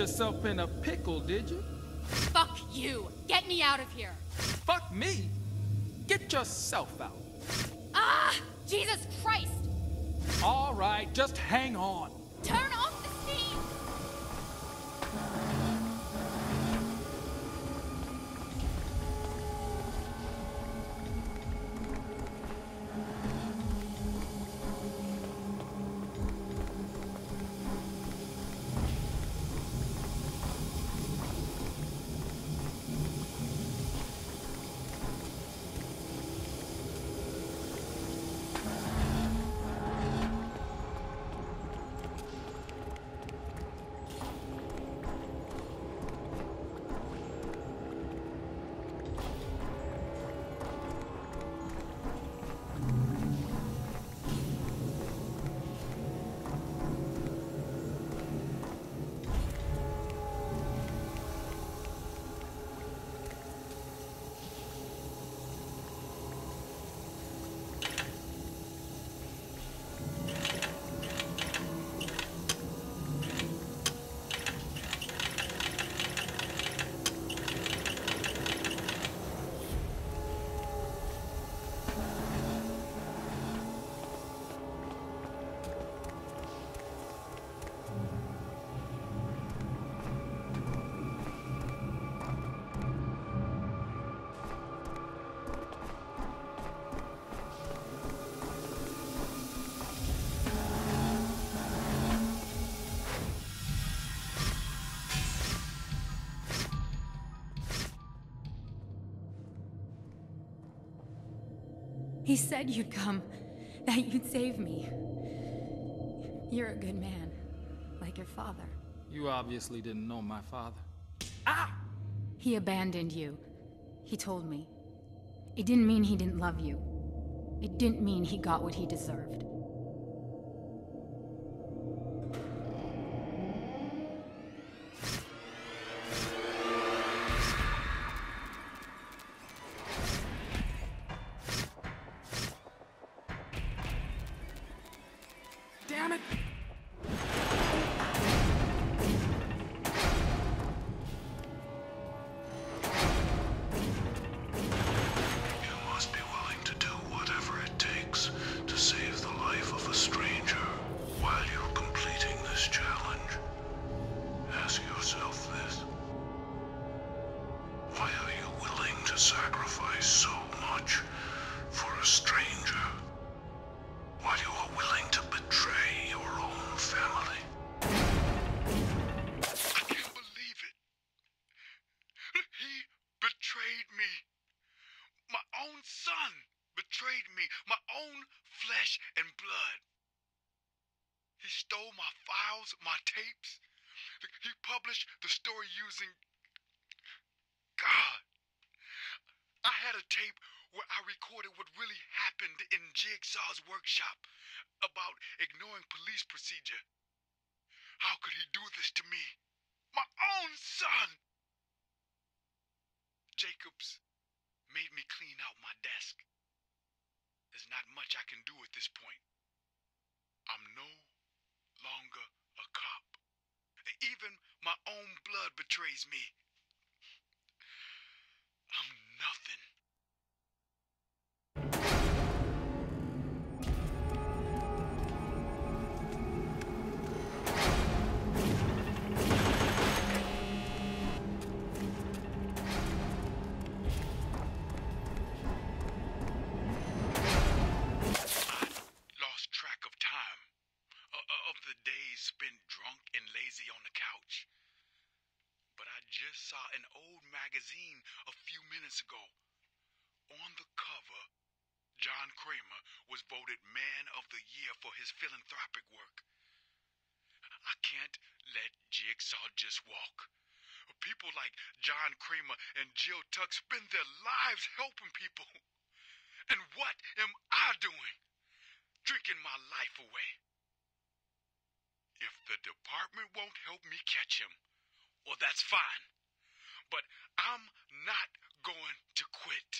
yourself in a pickle, did you? Fuck you! Get me out of here! Fuck me! Get yourself out. Ah! Jesus Christ! All right, just hang on. Turn off He said you'd come, that you'd save me. You're a good man, like your father. You obviously didn't know my father. Ah! He abandoned you. He told me. It didn't mean he didn't love you. It didn't mean he got what he deserved. Willing to do whatever it takes to save the life of a stranger while you're completing this challenge. Ask yourself this. Why are you willing to sacrifice so much for a stranger? While you flesh and blood. He stole my files, my tapes. He published the story using. God. I had a tape where I recorded what really happened in Jigsaw's workshop about ignoring police procedure. How could he do this to me? My own son! Jacobs made me clean out my desk. There's not much I can do at this point. I'm no longer a cop. Even my own blood betrays me. Time, of the days spent drunk and lazy on the couch. But I just saw an old magazine a few minutes ago. On the cover, John Kramer was voted Man of the Year for his philanthropic work. I can't let Jigsaw just walk. People like John Kramer and Jill Tuck spend their lives helping people. And what am I doing? Drinking my life away. If the department won't help me catch him, well, that's fine. But I'm not going to quit.